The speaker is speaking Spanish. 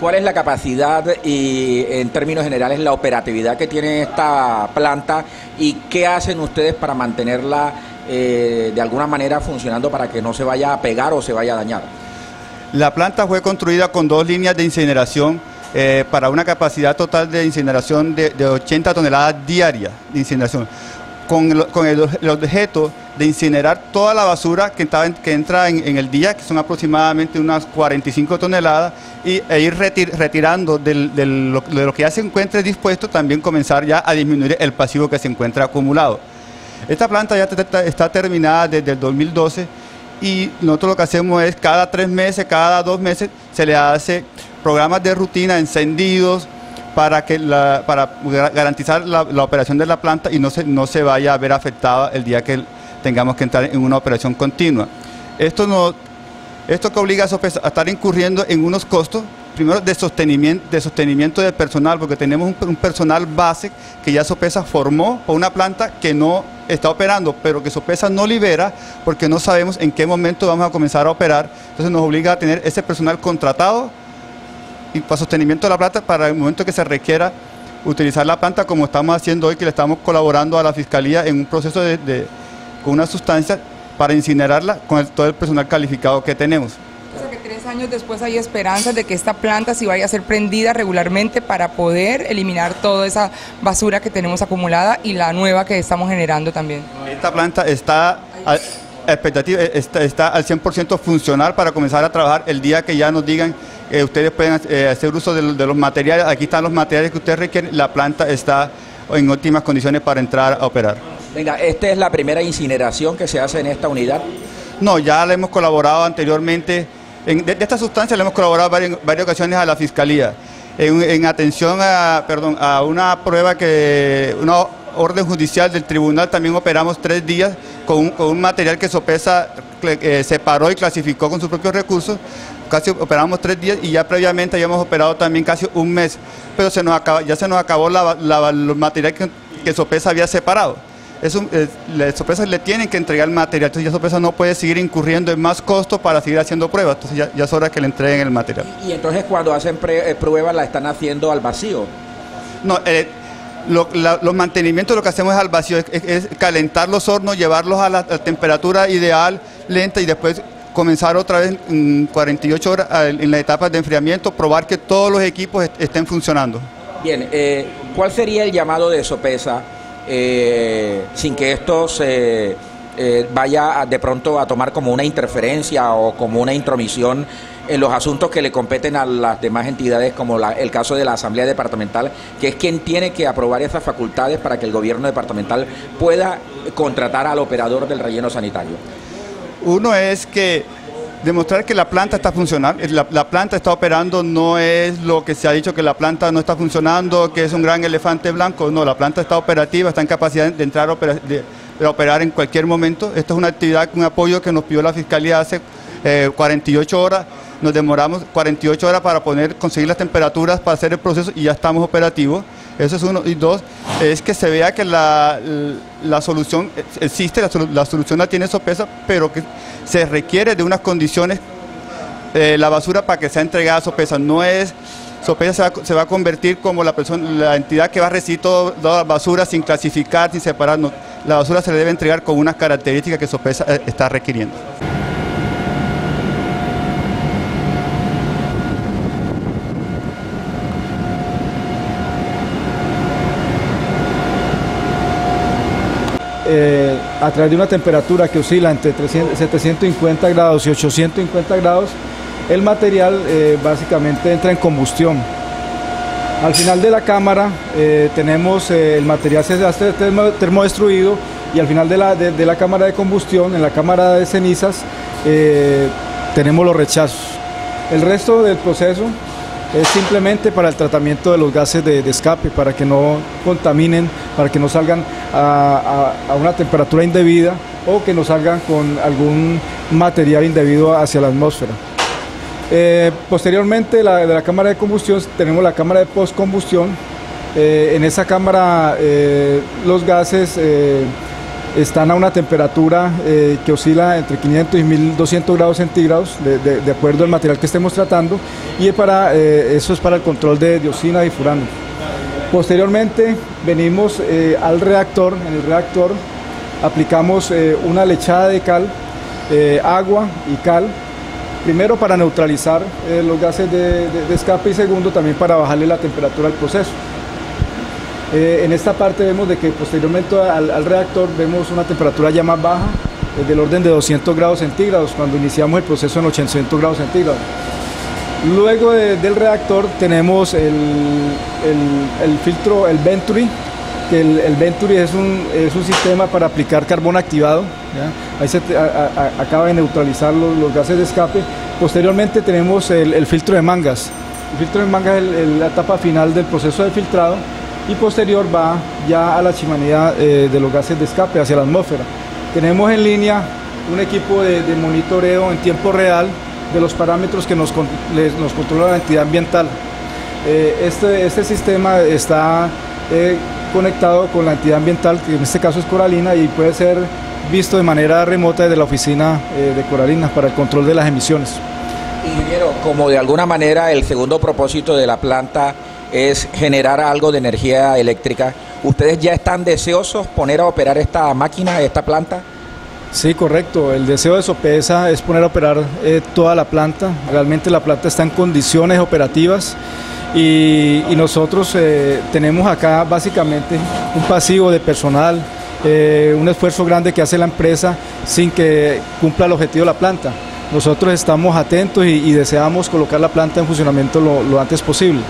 ¿Cuál es la capacidad y en términos generales la operatividad que tiene esta planta y qué hacen ustedes para mantenerla eh, de alguna manera funcionando para que no se vaya a pegar o se vaya a dañar? La planta fue construida con dos líneas de incineración eh, para una capacidad total de incineración de, 80 toneladas diarias de incineración, con, el, objeto de incinerar toda la basura que, entra en, el día, que son aproximadamente unas 45 toneladas, y, e ir retirando de lo que ya se encuentre dispuesto, también comenzar ya a disminuir el pasivo que se encuentra acumulado. Esta planta ya está terminada desde el 2012 y nosotros lo que hacemos es cada tres meses, cada dos meses, se le hace programas de rutina encendidos para, que para garantizar la, operación de la planta y no se, no se vaya a ver afectada el día que tengamos que entrar en una operación continua. Esto, no, esto que obliga a, estar incurriendo en unos costos, primero de sostenimiento, de sostenimiento del personal, porque tenemos un, personal base que ya Sopesa formó por una planta que no está operando, pero que Sopesa no libera porque no sabemos en qué momento vamos a comenzar a operar. Entonces nos obliga a tener ese personal contratado y para sostenimiento de la planta para el momento que se requiera utilizar la planta como estamos haciendo hoy, que le estamos colaborando a la Fiscalía en un proceso de, con una sustancia para incinerarla con todo el personal calificado que tenemos. O sea que tres años después hay esperanzas de que esta planta sí vaya a ser prendida regularmente para poder eliminar toda esa basura que tenemos acumulada y la nueva que estamos generando también. Esta planta está... expectativa está, está al 100% funcional para comenzar a trabajar el día que ya nos digan eh, ustedes pueden eh, hacer uso de, los materiales, aquí están los materiales que ustedes requieren, la planta está en óptimas condiciones para entrar a operar. Venga, ¿esta es la primera incineración que se hace en esta unidad? No, ya le hemos colaborado anteriormente, en, de, esta sustancia le hemos colaborado en varias, ocasiones a la Fiscalía, en, atención a, perdón, a una prueba que, una orden judicial del tribunal también operamos tres días con un, material que Sopesa eh, separó y clasificó con sus propios recursos casi operamos tres días y ya previamente habíamos operado también casi un mes, pero se nos acaba, ya se nos acabó la, los materiales que, que, Sopesa había separado. Eso, Sopesa le tienen que entregar el material, entonces ya Sopesa no puede seguir incurriendo en más costos para seguir haciendo pruebas, entonces ya, ya es hora que le entreguen el material. Y, entonces cuando hacen eh, pruebas la están haciendo al vacío. No, eh, los mantenimientos lo que hacemos es al vacío, es, calentar los hornos, llevarlos a la temperatura ideal, lenta y después comenzar otra vez en 48 horas en la etapa de enfriamiento, probar que todos los equipos estén funcionando. Bien, eh, ¿cuál sería el llamado de Sopesa eh, sin que esto se eh, vaya de pronto a tomar como una interferencia o como una intromisión en los asuntos que le competen a las demás entidades, como el caso de la Asamblea Departamental, que es quien tiene que aprobar esas facultades para que el gobierno departamental pueda contratar al operador del relleno sanitario? Uno es que demostrar que la planta está funcionando, la, planta está operando, no es lo que se ha dicho que la planta no está funcionando, que es un gran elefante blanco, no, la planta está operativa, está en capacidad de entrar a operar, en cualquier momento. Esto es una actividad, un apoyo que nos pidió la Fiscalía hace 48 eh, horas, nos demoramos 48 horas para poner, conseguir las temperaturas para hacer el proceso y ya estamos operativos. Eso es uno. Y dos, es que se vea que la, solución existe, la, solución la tiene Sopesa, pero que se requiere de unas condiciones, eh, la basura para que sea entregada a Sopesa. No es, Sopesa se va, a convertir como la, persona, la entidad que va a recibir toda la basura sin clasificar, sin separar. la basura se le debe entregar con unas características que Sopesa eh, está requiriendo. Eh, a través de una temperatura que oscila entre 750 grados y 850 grados, el material eh, básicamente entra en combustión. Al final de la cámara eh, tenemos el material se hace termodestruido y al final de la, de la, cámara de combustión, en la cámara de cenizas, tenemos los rechazos. El resto del proceso es simplemente para el tratamiento de los gases de, escape, para que no contaminen, para que no salgan a, una temperatura indebida o que no salgan con algún material indebido hacia la atmósfera. Eh, posteriormente la, de la cámara de combustión tenemos la cámara de postcombustión. Eh, en esa cámara eh, los gases están a una temperatura eh, que oscila entre 500 y 1200 grados centígrados, de, acuerdo al material que estemos tratando, y para, eh, eso es para el control de dioxina y furano. Posteriormente venimos eh, al reactor, en el reactor aplicamos una lechada de cal, agua y cal, primero para neutralizar los gases de escape y segundo también para bajarle la temperatura al proceso. Eh, en esta parte vemos de que posteriormente al, reactor vemos una temperatura ya más baja, del orden de 200 grados centígrados, cuando iniciamos el proceso en 800 grados centígrados. Luego del reactor tenemos el, filtro, el Venturi, que el, Venturi es un, sistema para aplicar carbón activado, ahí se acaba de neutralizar los, gases de escape. Posteriormente tenemos el, filtro de mangas. El filtro de mangas es la etapa final del proceso de filtrado y posterior va ya a la chimenea eh, de los gases de escape hacia la atmósfera. Tenemos en línea un equipo de, monitoreo en tiempo real de los parámetros que nos, nos controla la entidad ambiental. Eh, este, este, sistema está eh, conectado con la entidad ambiental, que en este caso es Coralina, y puede ser visto de manera remota desde la oficina de Coralina para el control de las emisiones. Ingeniero, como de alguna manera el segundo propósito de la planta es generar algo de energía eléctrica. ¿Ustedes ya están deseosos poner a operar esta máquina, esta planta? Sí, correcto. El deseo de Sopesa es poner a operar eh, toda la planta. Realmente la planta está en condiciones operativas y, nosotros eh, tenemos acá básicamente un pasivo de personal, eh, un esfuerzo grande que hace la empresa sin que cumpla el objetivo de la planta. Nosotros estamos atentos y, deseamos colocar la planta en funcionamiento lo antes posible.